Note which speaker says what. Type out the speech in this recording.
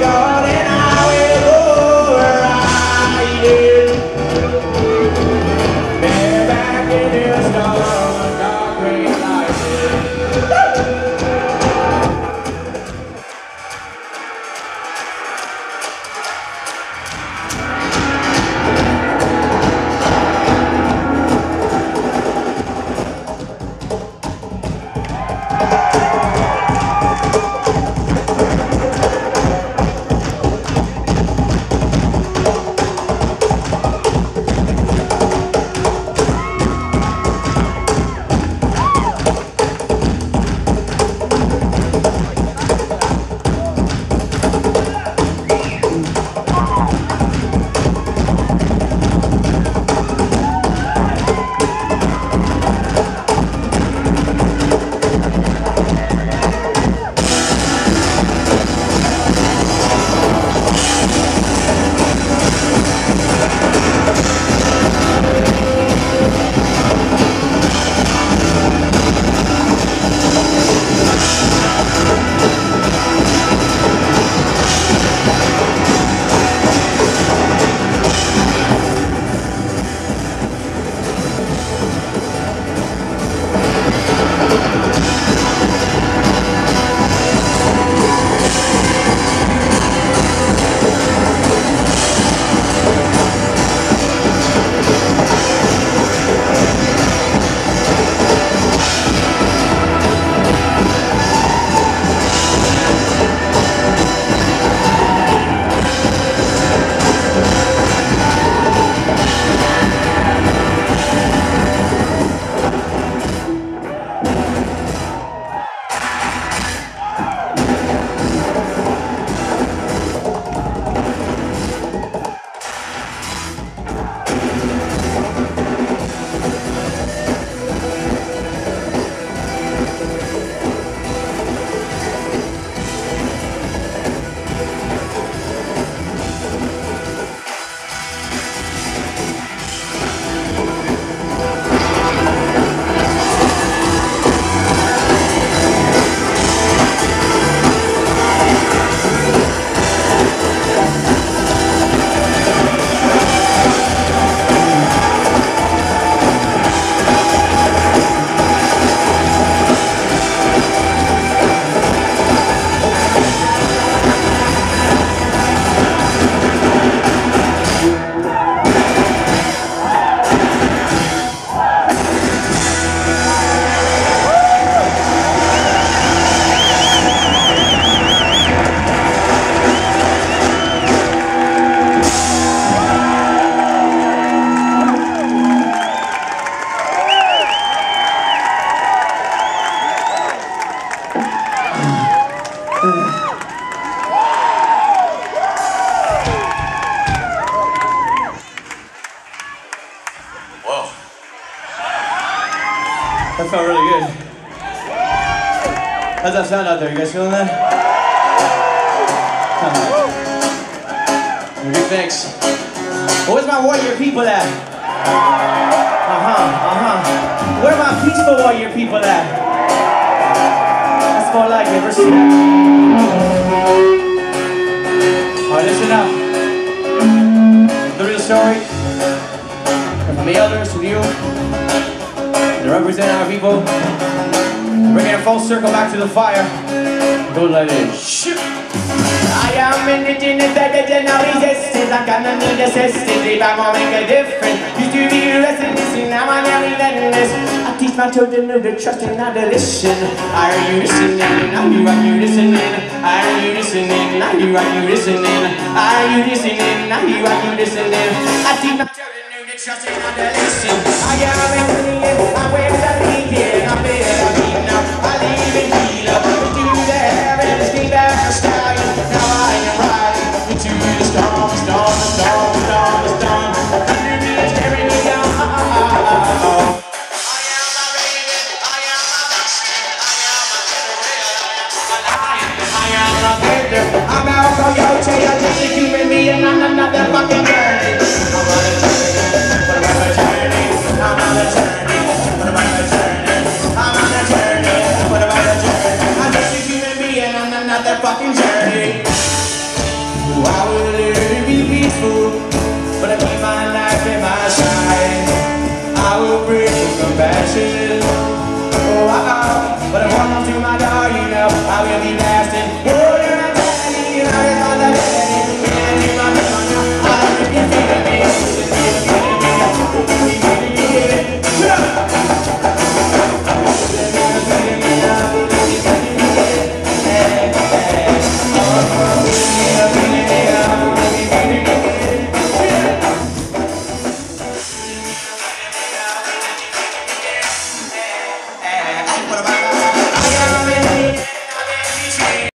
Speaker 1: God. That felt really good. How's that sound out there? You guys feeling that? Thanks. Where's my warrior people at? Uh-huh, uh-huh. Where my peaceful warrior people at? That's more like it. That? Alright, listen up. The real story. From the elders to you. Represent our people. Bringing it full circle back to the fire. Go like this. Shoot. I am indigenous, better now resistance. I got no need assistance if I won't make a difference. Used to be restless, and now I'm relentless. I teach my children to trust and not to listen. Are you listening? Are you, are you listening? Are you listening? Are you, are you listening? Are you listening? Are you, are you listening? I teach my children to trust and listen. I am I'm where I begin. I'm better, I mean now. I live